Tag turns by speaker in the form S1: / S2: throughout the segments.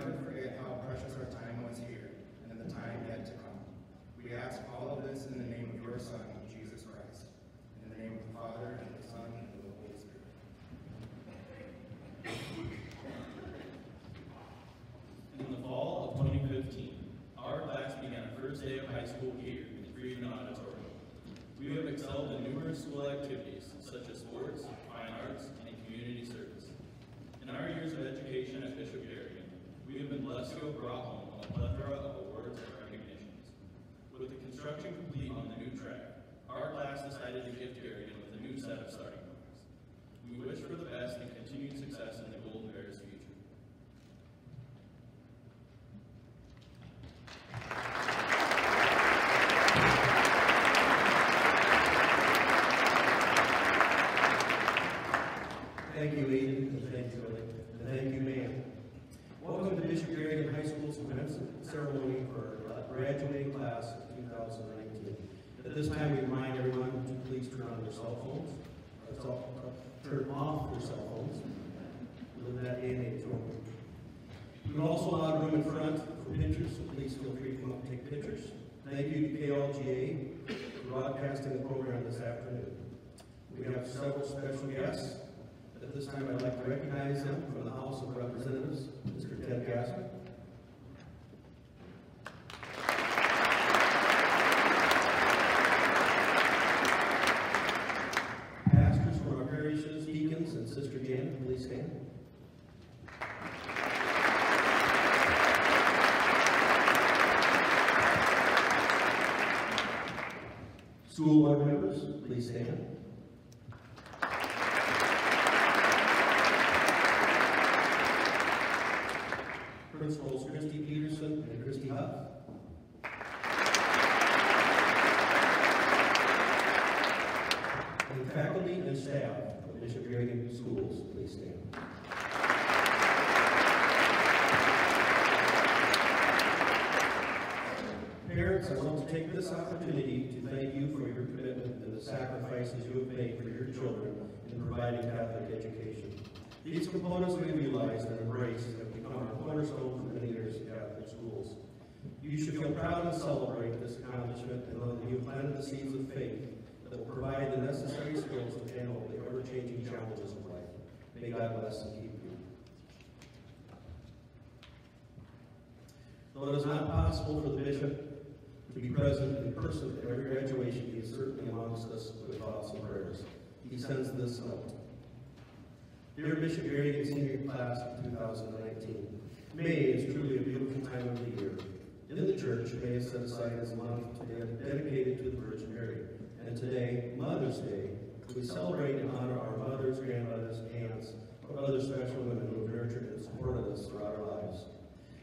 S1: never forget how precious our time was here and in the time yet to come. We ask all of this in the name of your Son, Jesus Christ, in the name of the Father,
S2: to
S3: recognize him from the House of Representatives, Mr. Ted Gassman. Pastors from our parishes, deacons, and Sister Janet, please stand. School board members, please stand. Veterans Christy Peterson and Christy Huff. The faculty and staff of Bishop Garrigan Schools, please stand. Parents, I want to take this opportunity to thank you for your commitment and the sacrifices you have made for your children in providing Catholic education. These components we realize and embrace become our cornerstone for many years in Catholic schools. You should feel proud and celebrate this accomplishment and know that you planted the seeds of faith that will provide the necessary skills to handle the ever-changing challenges of life. May God bless and keep you. Though it is not possible for the bishop to be present in person at every graduation, he is certainly amongst us with thoughts and prayers. He sends this note. Dear Bishop Garrigan senior class of 2019, May is truly a beautiful time of the year. In the church, May is set aside as a month dedicated to the Virgin Mary. And today, Mother's Day, we celebrate and honor our mothers, grandmothers, aunts, or other special women who have nurtured and supported us throughout our lives.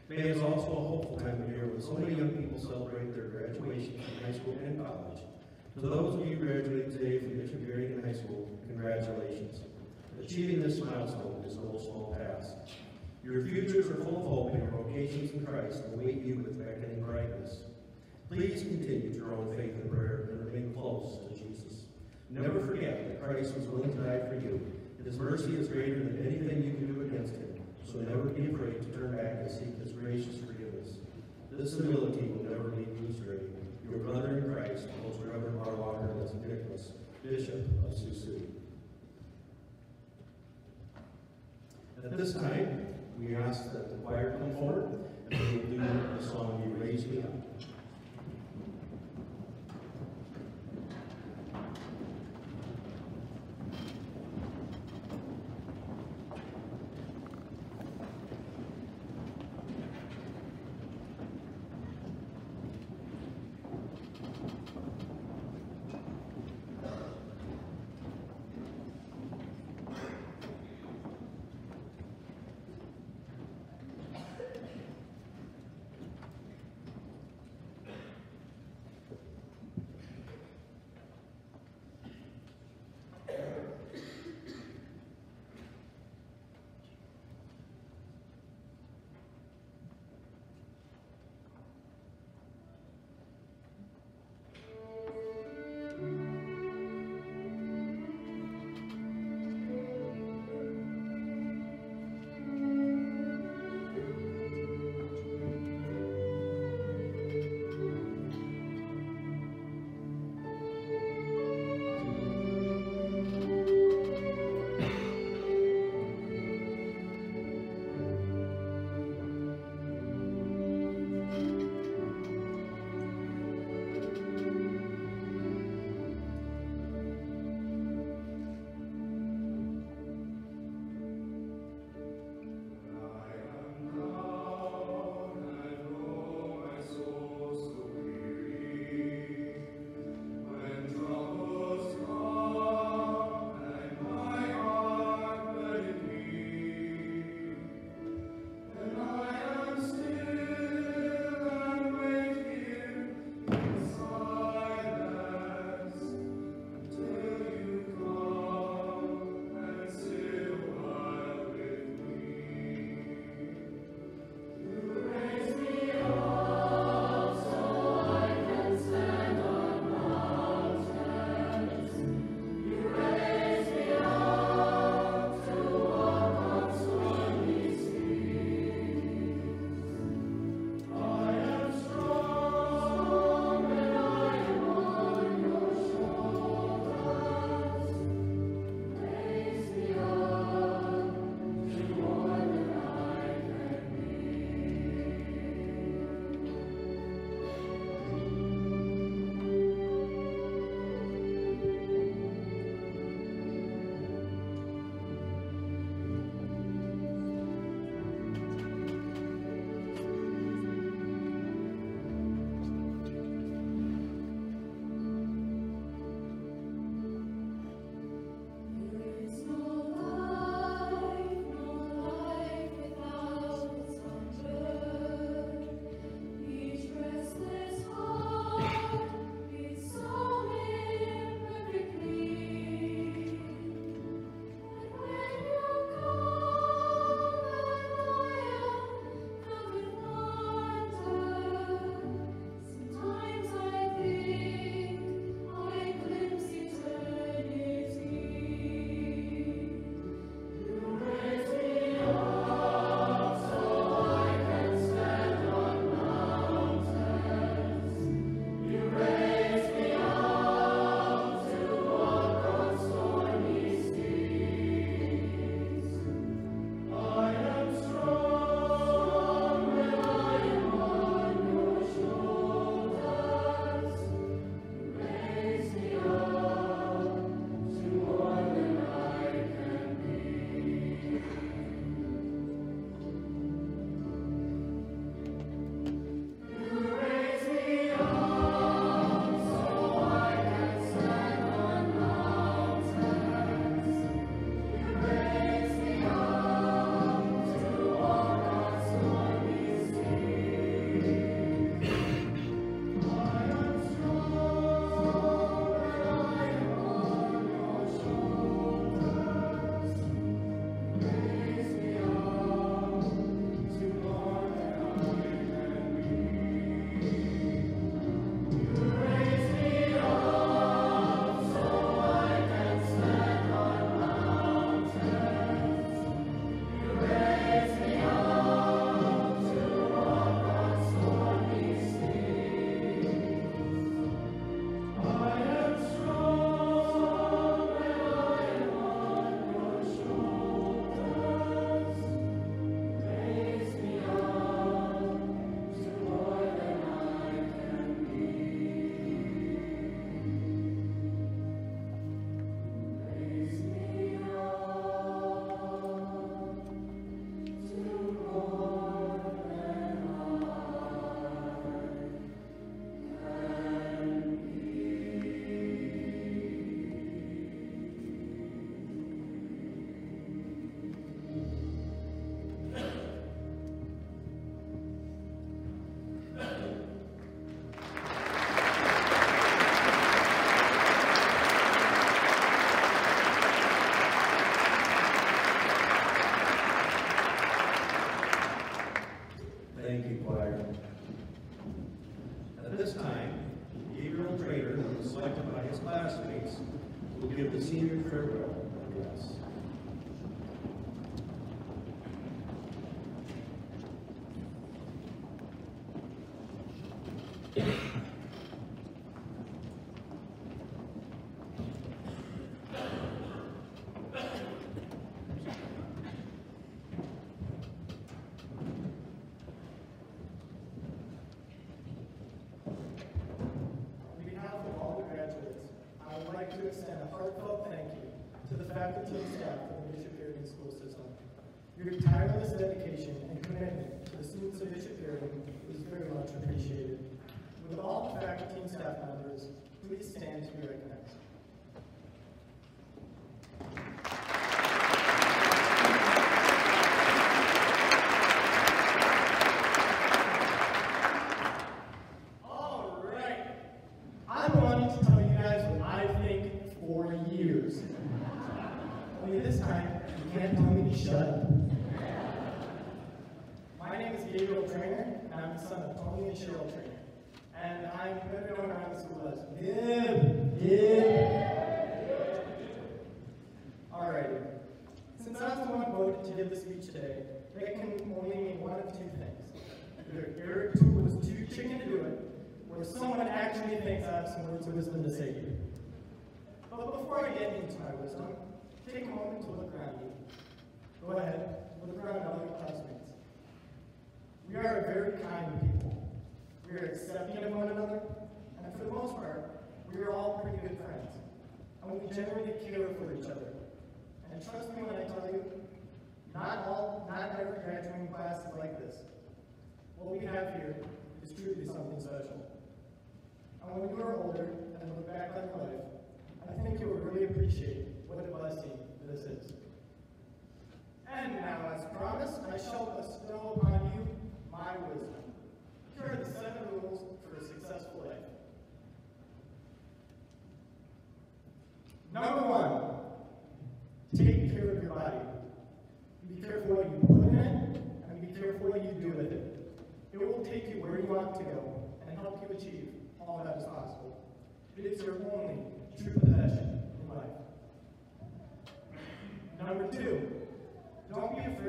S3: May is also a hopeful time of year when so many young people celebrate their graduation from high school and college. To those of you graduating today from Bishop Garrigan High School, congratulations. Achieving this milestone is no small task. Your futures are full of hope and your vocations in Christ await you with beckoning brightness. Please continue to grow in faith and prayer and remain close to Jesus. Never forget that Christ was willing to die for you. His mercy is greater than anything you can do against him. So never be afraid to turn back and seek his gracious forgiveness. This humility will never lead you astray. Your brother in Christ, Most Reverend R. Walker Nickless, Bishop of Sioux City. At this time, we ask that the choir come forward and they will do the song You Raise Me Up.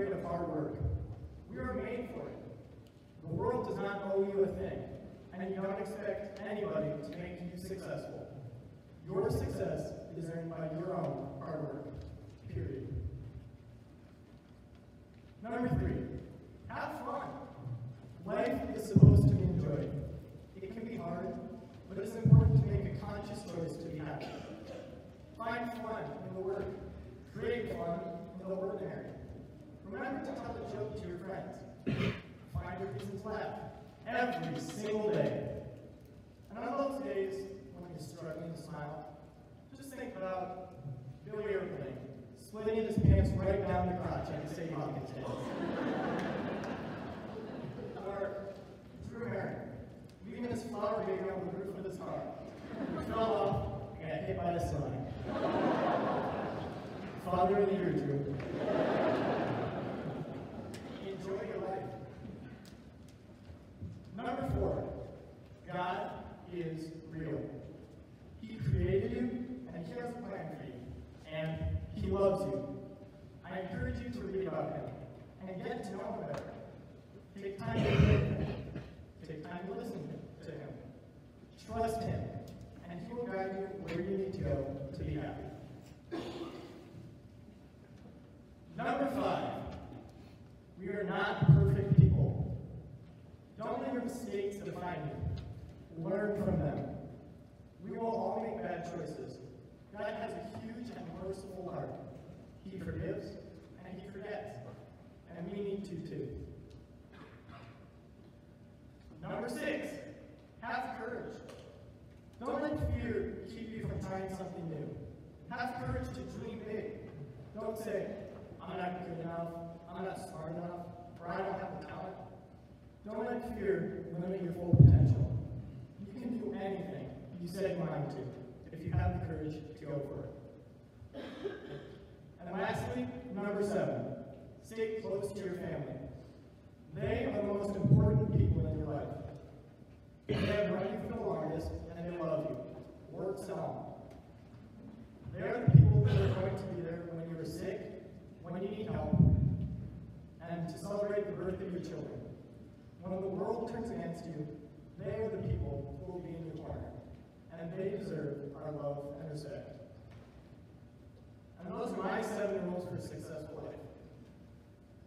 S4: Of hard work. We are made for it. The world does not owe you a thing, and you don't expect anybody to make you successful. Your success is earned by your own hard work. Period. Number three, have fun. Life is supposed to be enjoyed. It can be hard, but it's important to make a conscious choice to be happy. Find fun in the work. Create fun in the ordinary. Remember to tell a joke to your friends. Find a reason to laugh every single day. And on those days when you're struggling to smile, just think about Billy Airplane splitting his pants right down the crotch at Sadie Hawkins dance. Or Drew Herring, leaving his flower baby on the roof of his car. Fell off and got hit by the sun. Father of the year, Drew. Enjoy your life. Number four, God is real. He created you, and He has a plan for you, and He loves you. I encourage you to read about Him and get to know Him better. Take time to Him. Take time to listen to Him. Trust Him, and He will guide you where you need to go to be happy. Number five, we are not perfect people. Don't let your mistakes define you. Learn from them. We will all make bad choices. God has a huge and merciful heart. He forgives and He forgets. And we need to too. Number six, have courage. Don't let fear keep you from trying something new. Have courage to dream big. Don't say, I'm not good enough, I'm not smart enough, or I don't have the talent. Don't let fear limit your full potential. You can do anything you set your mind to if you have the courage to go for it. And lastly, number seven, stay close to your family. They are the most important people in your life. They have known you for the longest, and they love you. And all. They are the people that are going to be there when you are sick, when you need help, and to celebrate the birth of your children. When the world turns against you, they are the people who will be in your corner, and they deserve our love and respect. And those are my seven rules for a successful life.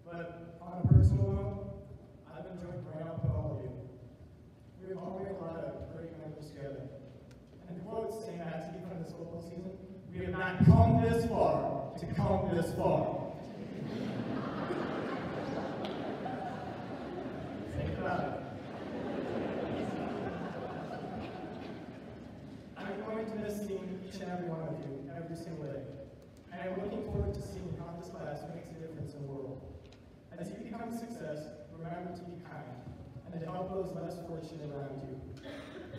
S4: But on a personal note, I've enjoyed growing up with all of you. We've all made a lot of great memories together. And the quote St. Matthew from this football season, we have not come this far
S3: to come this far. Think about it. going to miss seeing each and every one of you every single day. And I'm looking forward to seeing how this class makes a difference in the world. As you become a success, remember to be kind and to help those less fortunate around you.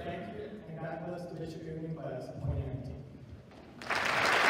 S3: Thank you, and God bless the Bishop Union class of 2019.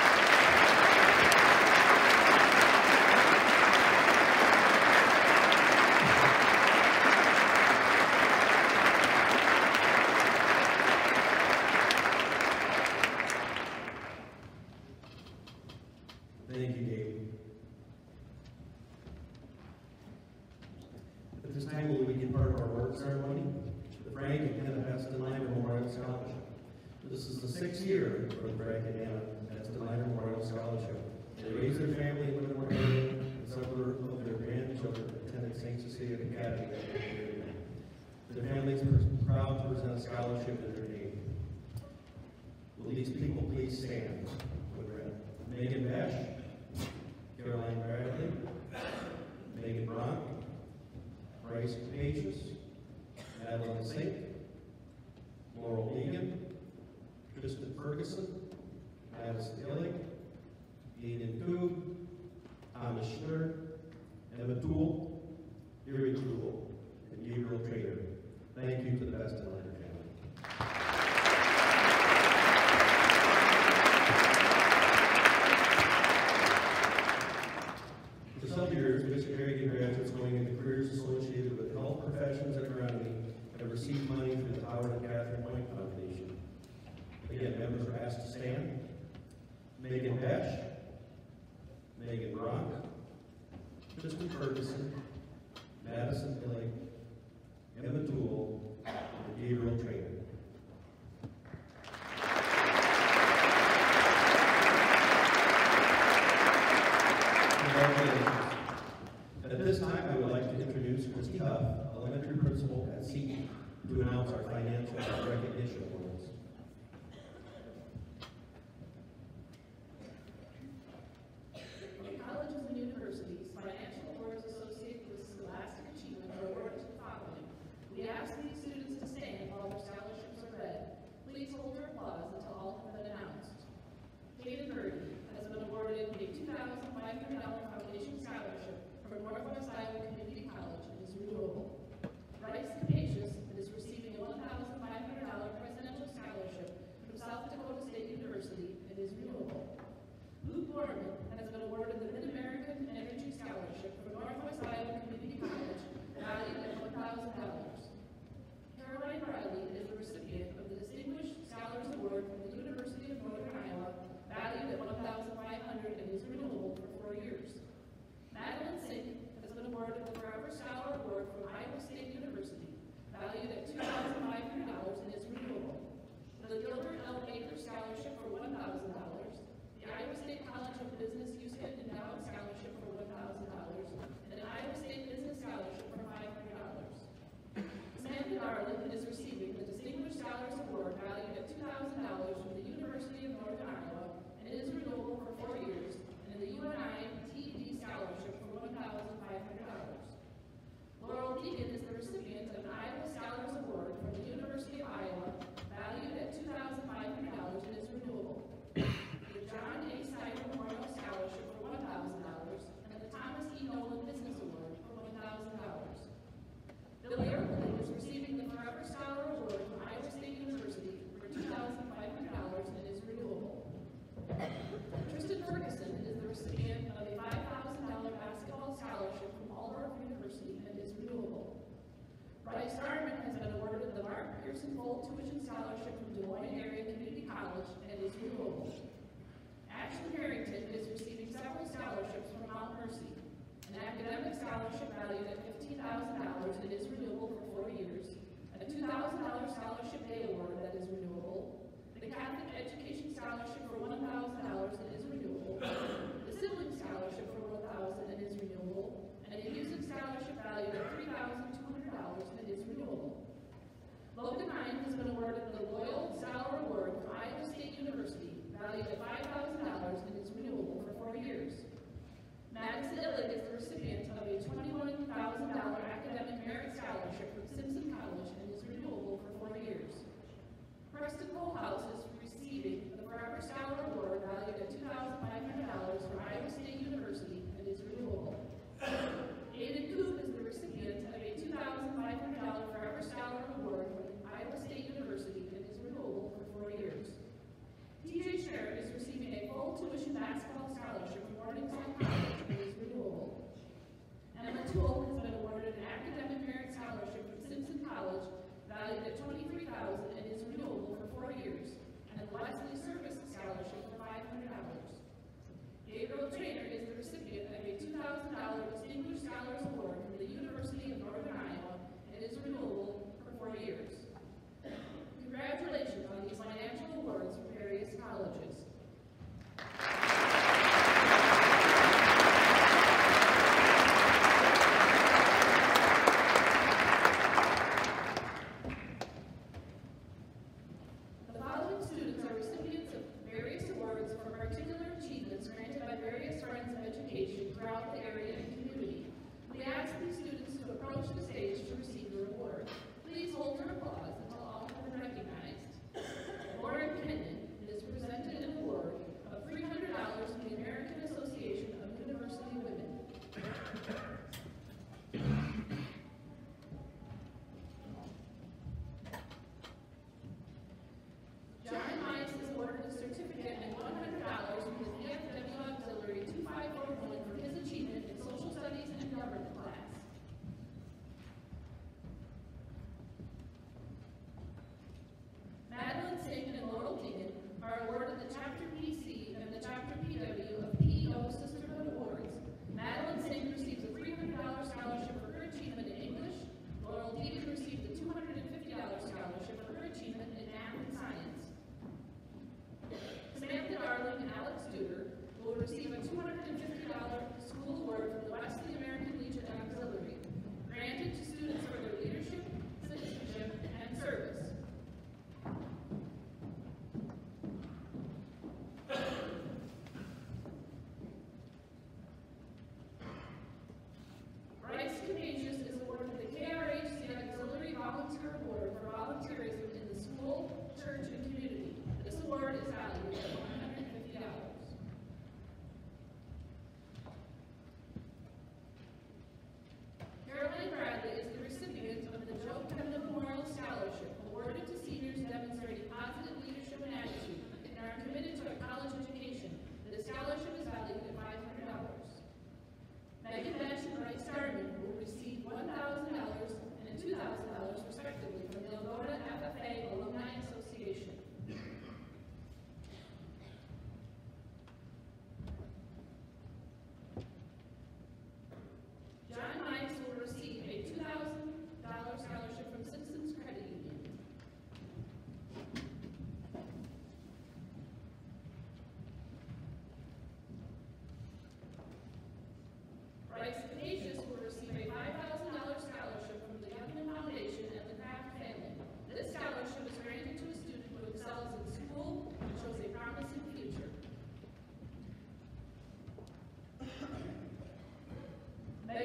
S5: financial recognition rules.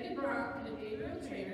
S5: Megan Brock and Gabriel Trainer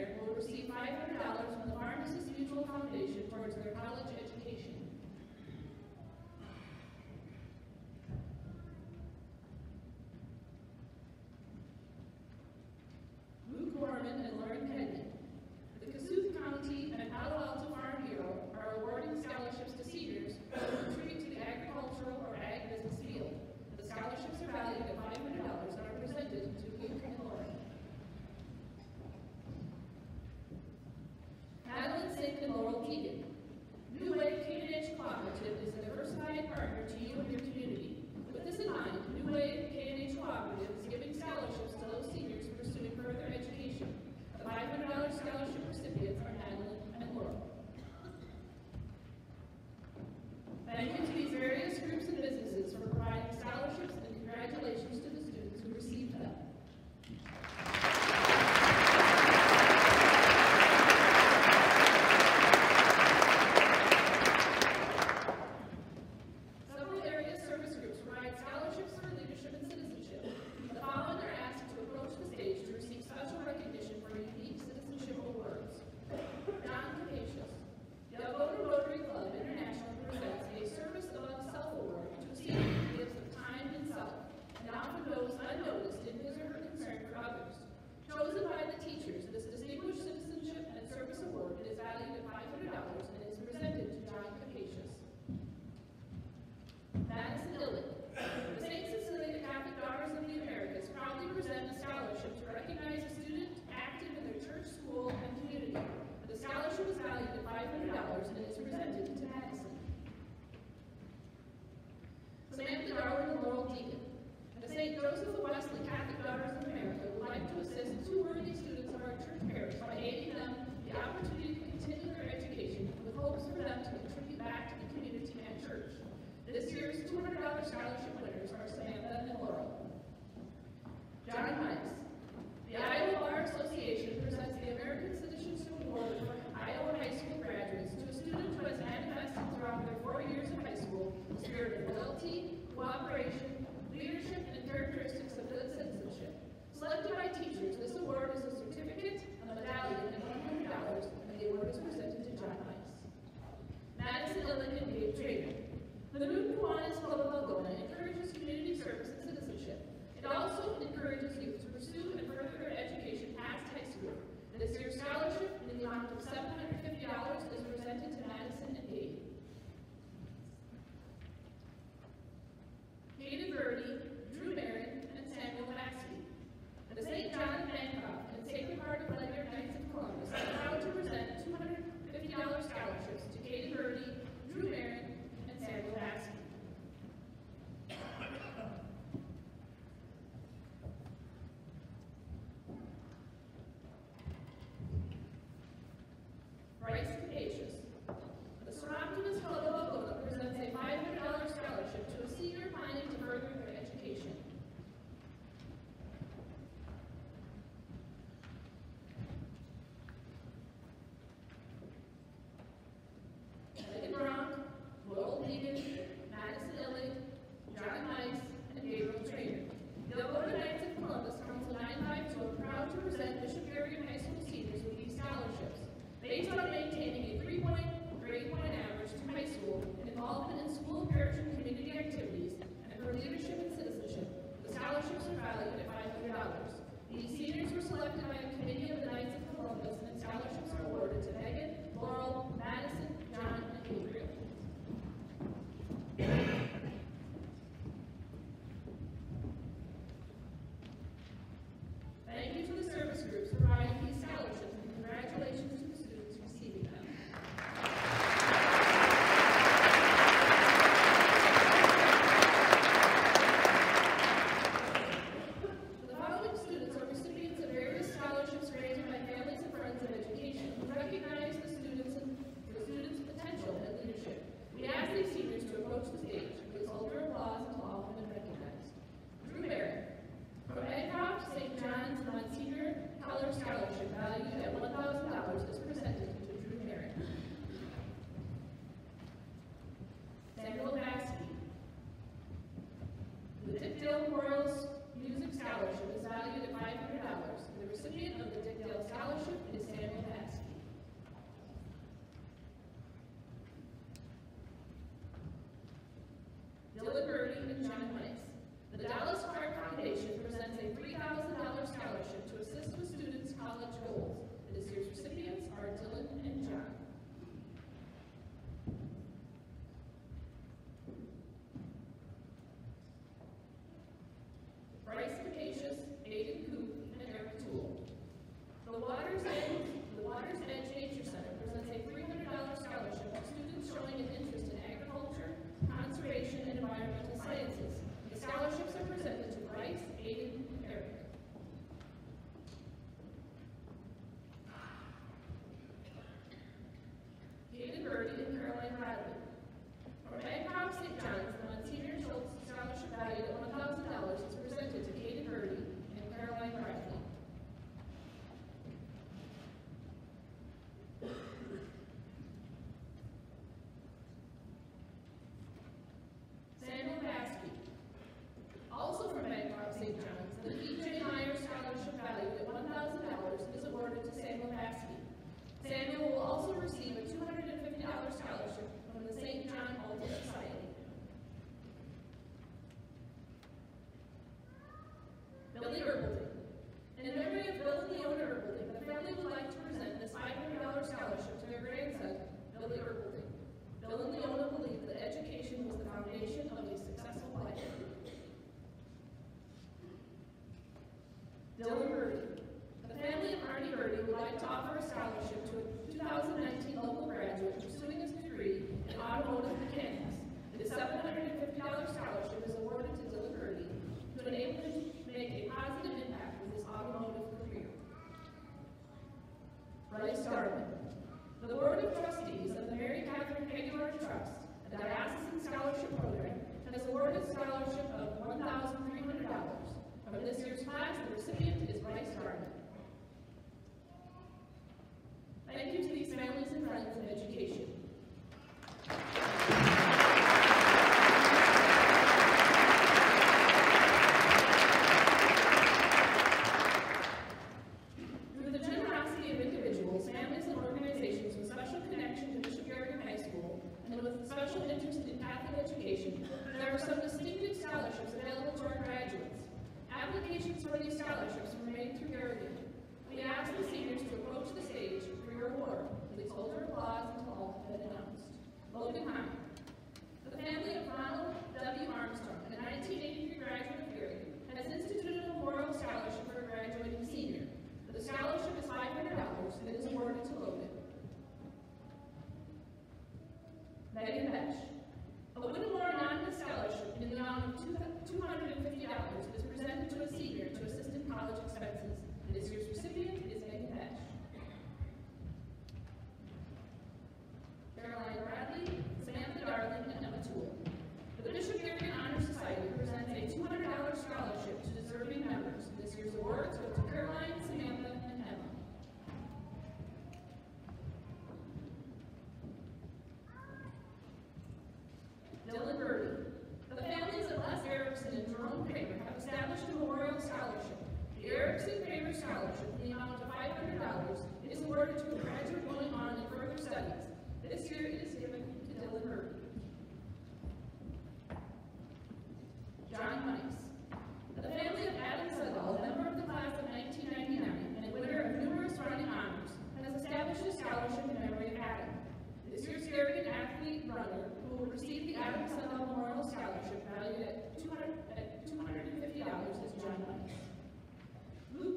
S5: spirit of loyalty, cooperation, leadership, and characteristics of good citizenship. Selected by teachers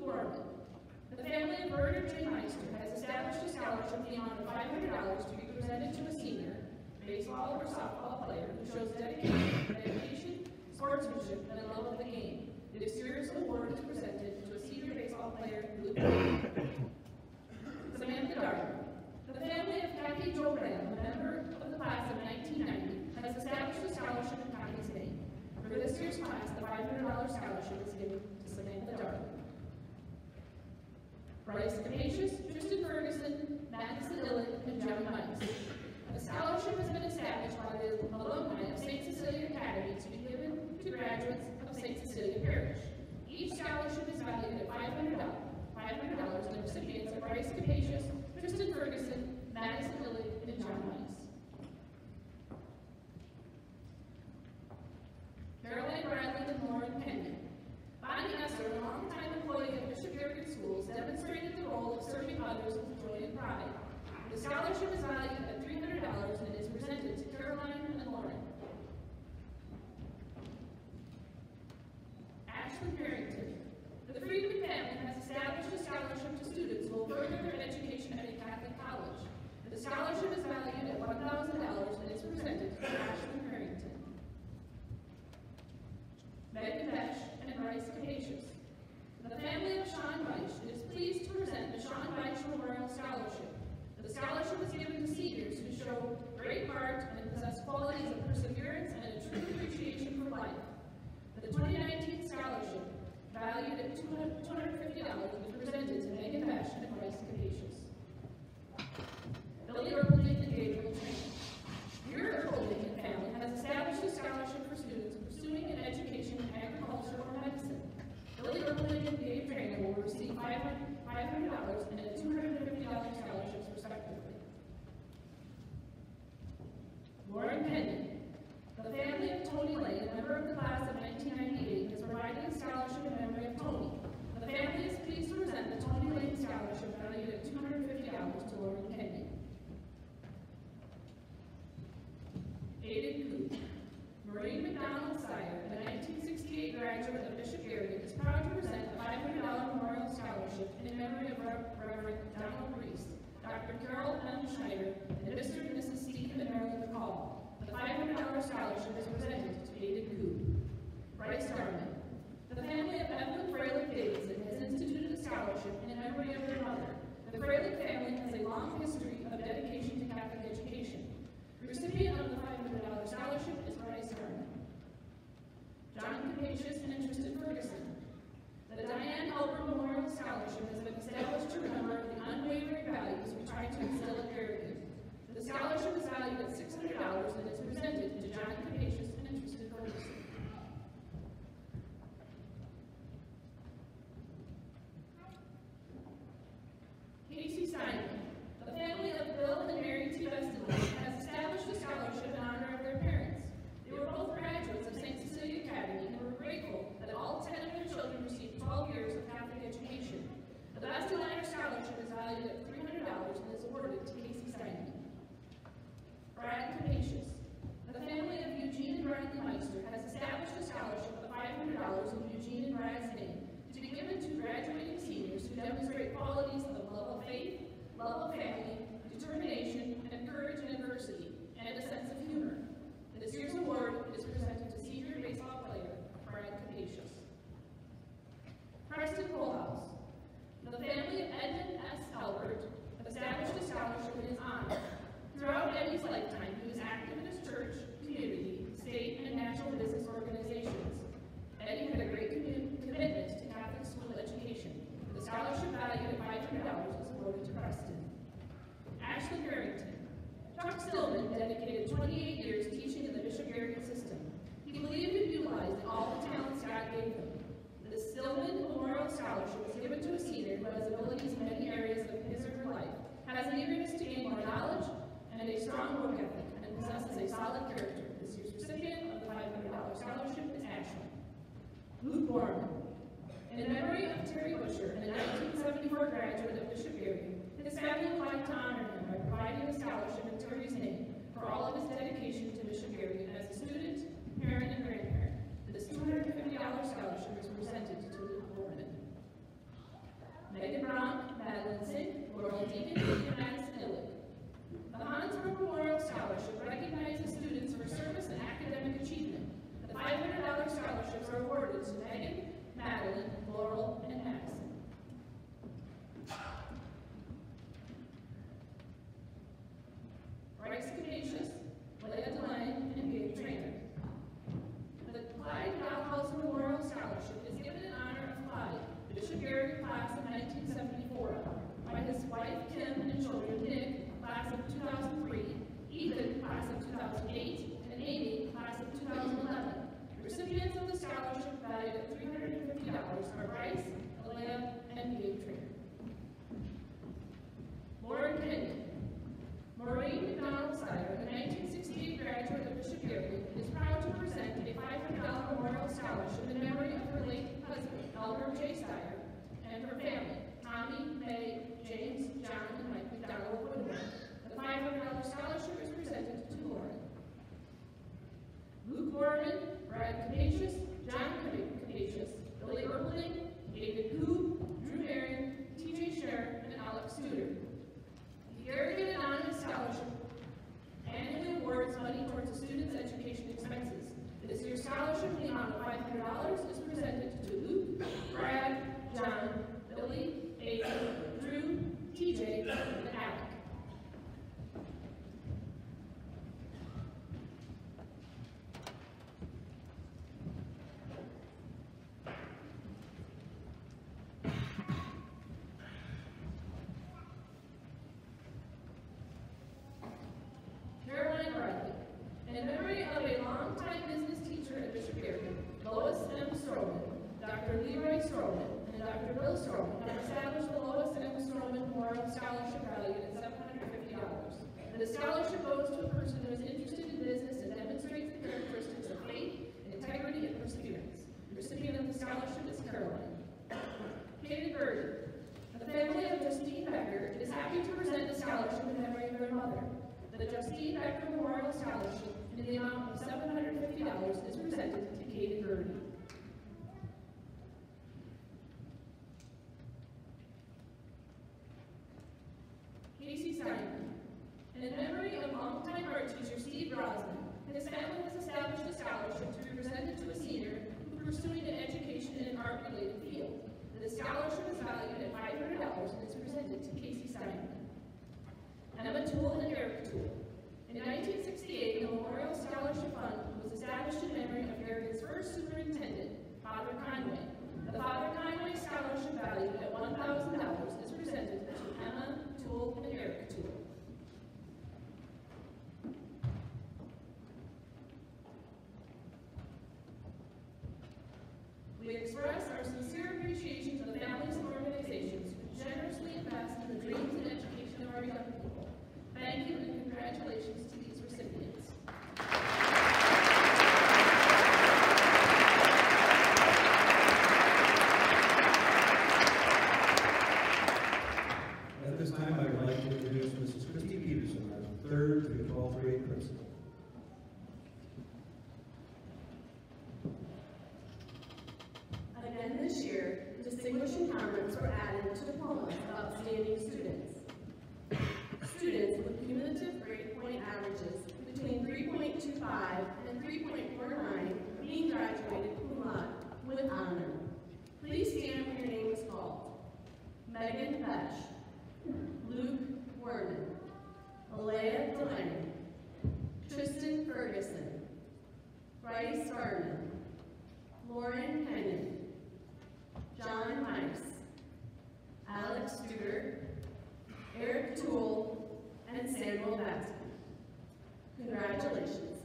S5: Borman. The family of Werner J. Meister has established a scholarship the $500 to be presented to a senior, baseball or softball player who shows dedication, dedication, sportsmanship, and a love of the game. This year's award is presented to a senior baseball player, Borman. Samantha Darden. The family of Kathy Jo a member of the class of 1990, has established a scholarship in Kathy's name. For this year's class, the $500 scholarship is given to Samantha Darden. Bryce Capacious, Tristan Ferguson, Madison Illick, and John Mice. A scholarship has been established by the alumni of St. Cecilia Academy to be given to graduates of St. Cecilia Parish. Each scholarship is valued at $500, $500, and the recipients are Bryce Capacious, Tristan Ferguson, Madison Illick, and John Mice. Caroline Bradley and Lauren Kenyon. Bonnie Esser, a longtime employee of Bishop Garrigan Schools, demonstrated the role of serving others. The scholarship is valued at $300 and is presented to Caroline and Lauren. Ashley Harrington. The Friedman family has established a scholarship to students who will further their education at a Catholic college. The scholarship is valued at $1,000 and is presented to Ashley Harrington. Megan Besh and Bryce Capacious. The family of Sean Beisch is pleased to present the Sean Beisch Memorial Scholarship. The scholarship is given to seniors who show great heart and possess qualities of perseverance and a true appreciation for life. The 2019 scholarship, valued at $250, was presented to Megan Besh and Bryce Capacious. Billy Erpelding and Gabriel Your and family has established a scholarship for students pursuing an education in agriculture or medicine. And Gabe Trainer will receive $500 and a $250 scholarships respectively. Lauren Penny. The family Schneider, and Mr. and Mrs. Stephen and Marilyn The $500 scholarship is presented to David Coop. Bryce Garman. The family of Evan Freilich Davidson has instituted a scholarship in memory of their mother. The Freilich family has a long history of dedication to Catholic education. Recipient of the $500 scholarship is Bryce Garman. John Capacious and Tristan Ferguson. The Diane Albert Memorial Scholarship has been established to remember the unwavering values Tri-Tech still at Fairview. The scholarship is valued at $600 and is presented to John Capacious and interested voters. Casey Simon, the family of Bill and Mary T. Vestal has established the scholarship in honor of their parents. They were both graduates of St. Cecilia Academy and were grateful that all 10 of their children received 12 years of Catholic education. The Bastilliner Scholarship is valued at $300 awarded to Casey Steinman. Brian Capacious. The family of Eugene and Bradley Meister has established a scholarship of $500 in Eugene and Bradley's name to be given to graduating seniors who demonstrate qualities of love of faith, love of family, determination, and courage in adversity, and a sense of humor. This year's award
S6: Samuel Congratulations.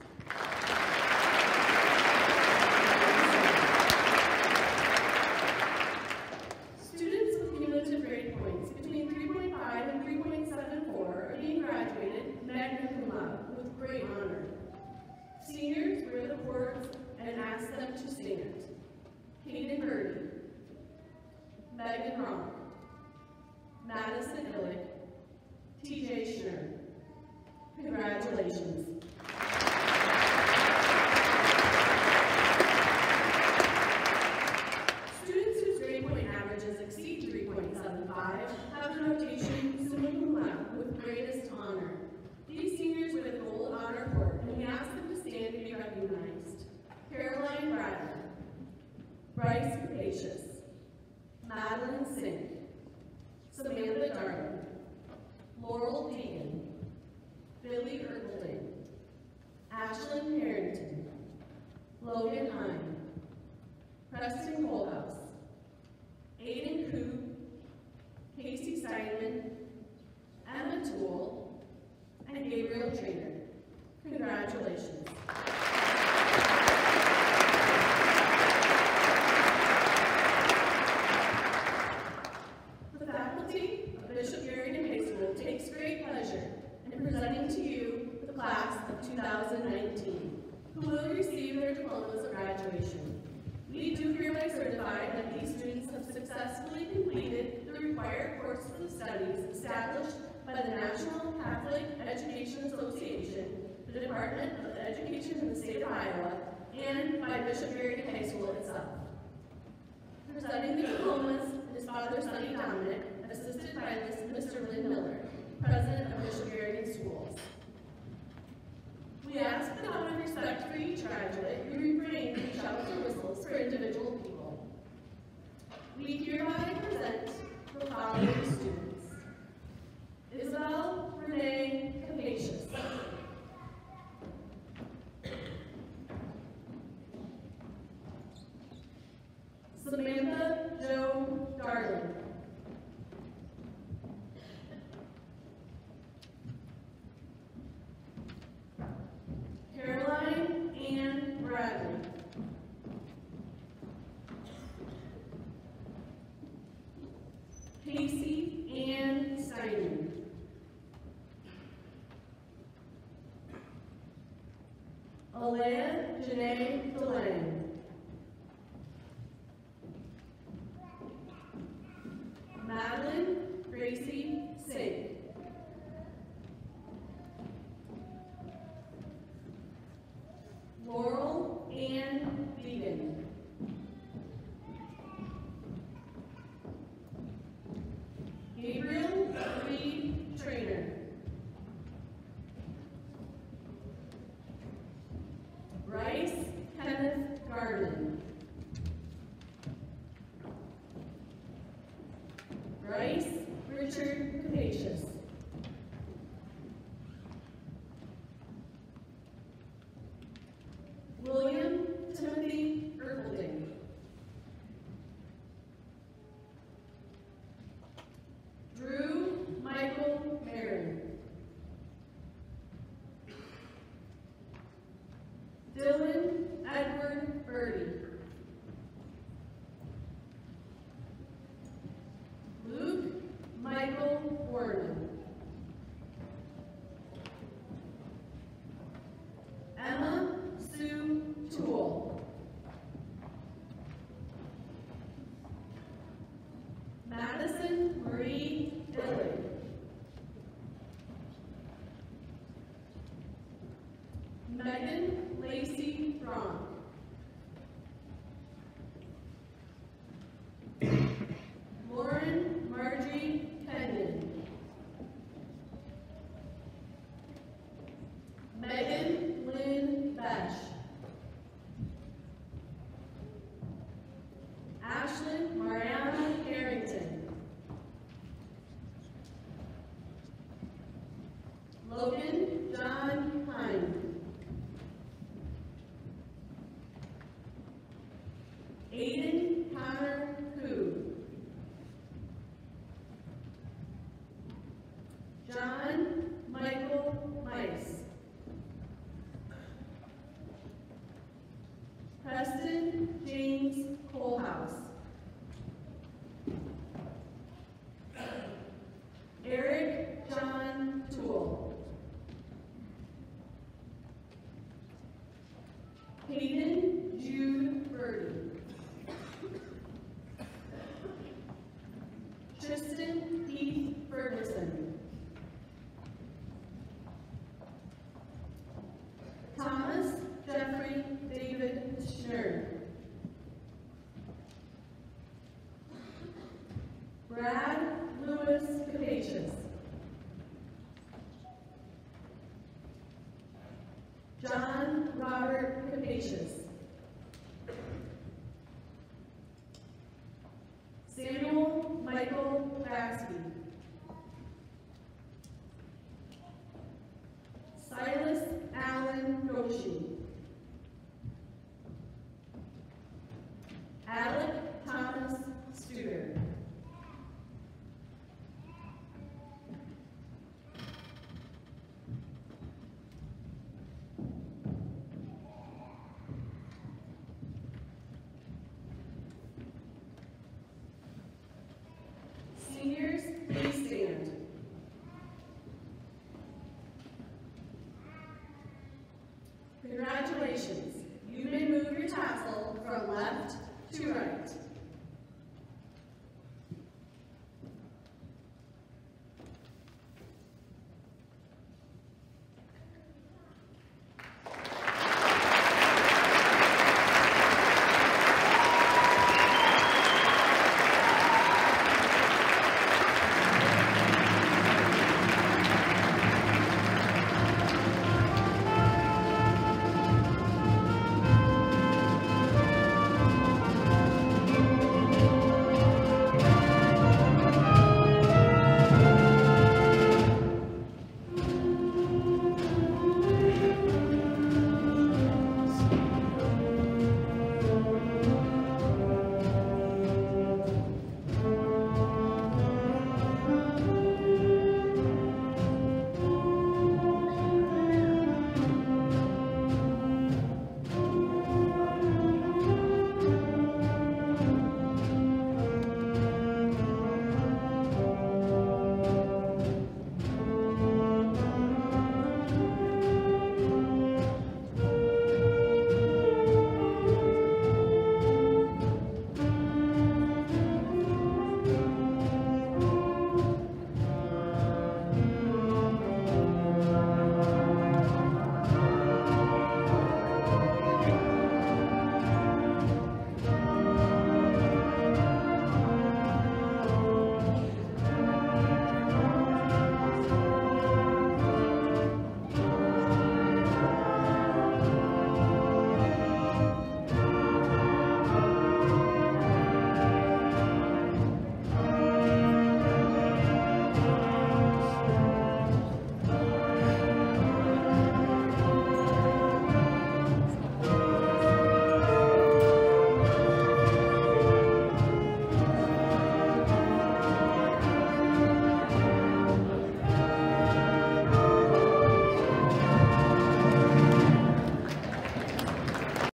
S6: the Department of Education in the state of Iowa, and by Bishop Garrigan High School itself. Presenting the diplomas is Father Sonny Dominic, assisted by Mr. Lynn Miller, President of Bishop Garrigan Schools. We ask that out of respect for each graduate, you refrain from shouts or whistles for individual people. We hereby present the following students. Isabel Renee Capacious. Samantha Jo Darling. Caroline Ann Bradley. Casey Ann Simon. Alea Janae Delaney. Madeline Gracie Singh. Laurel Ann Vegan. Gabriel Reed Trainer. Bryce Kenneth Garland. Rice, Richard Capacious. Hayden Jude Birdie.